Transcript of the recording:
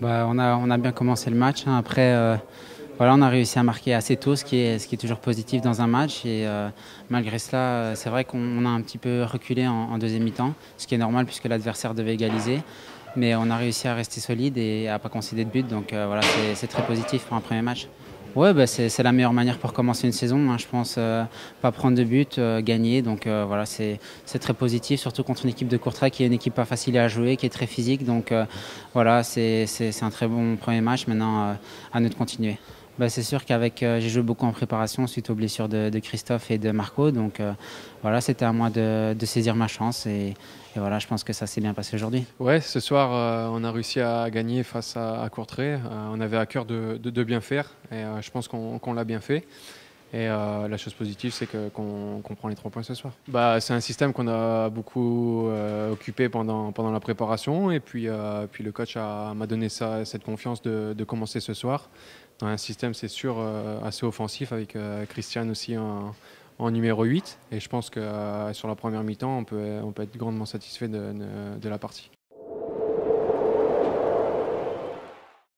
bah, on, a, on a bien commencé le match. Hein. Après, euh, voilà, on a réussi à marquer assez tôt, ce qui est, ce qui est toujours positif dans un match. Et euh, malgré cela, euh, c'est vrai qu'on a un petit peu reculé en, deuxième mi-temps, ce qui est normal puisque l'adversaire devait égaliser. Mais on a réussi à rester solide et à ne pas concéder de but. Donc voilà, c'est très positif pour un premier match. Ouais, bah, c'est la meilleure manière pour commencer une saison. Hein, je pense euh, pas prendre de but, euh, gagner. Donc euh, voilà, c'est très positif, surtout contre une équipe de Courtrai qui est une équipe pas facile à jouer, qui est très physique. Donc voilà, c'est un très bon premier match. Maintenant, à nous de continuer. Bah, c'est sûr qu'avec j'ai joué beaucoup en préparation suite aux blessures de, Christophe et de Marco. Donc voilà, c'était à moi de, saisir ma chance et, voilà, je pense que ça s'est bien passé aujourd'hui. Ouais, ce soir, euh, on a réussi à gagner face à, Courtrai. Euh, on avait à cœur de, bien faire et euh, je pense qu'on l'a bien fait. Et la chose positive, c'est qu'on prend les trois points ce soir. Bah, c'est un système qu'on a beaucoup occupé pendant, pendant la préparation. Et puis, puis le coach m'a donné ça, cette confiance de, commencer ce soir. Un système, c'est sûr, assez offensif, avec Christian aussi en, numéro 8. Et je pense que euh, sur la première mi-temps, on peut, on peut être grandement satisfait de la partie.